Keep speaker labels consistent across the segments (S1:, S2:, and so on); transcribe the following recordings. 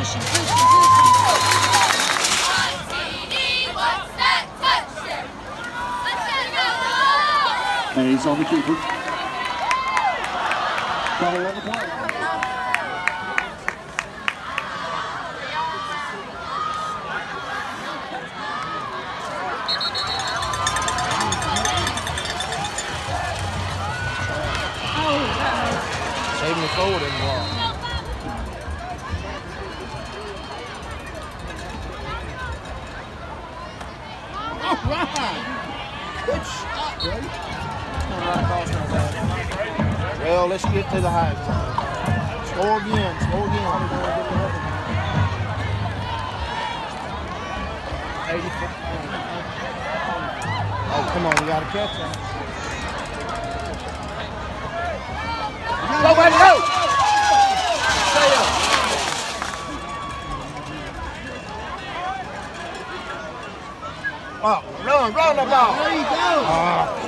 S1: pushing, pushing, pushing. And he's on the keeper. Double on the
S2: saving the forward
S3: in the.
S2: Well, let's get to the high time. Score again. Score again. Oh, come on. We got to catch him. Go, baby, go! Stay up. Oh, run, run the ball.
S3: There you go.
S2: Ah.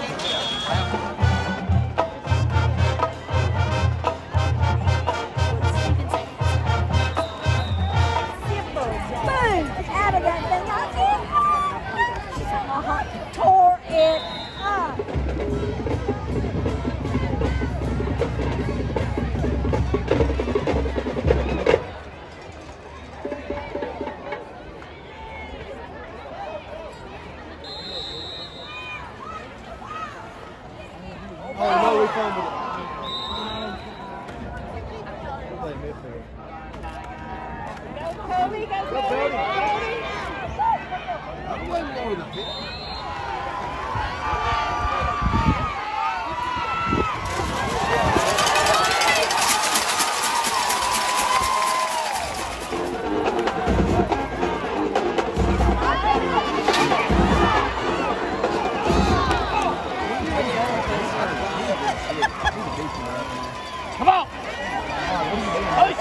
S2: Oh, we fumbled it. Play midfield.
S4: Go, Cody. Go, Cody.
S3: I wasn't going to the pitch.